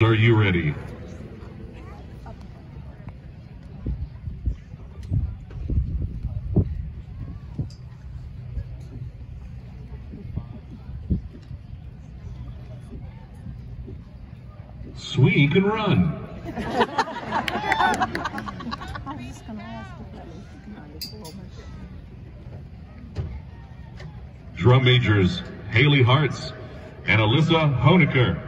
Are you ready? Sweet, you can run. Drum majors Haley Hartz and Alyssa Honecker.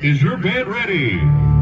Is your bed ready?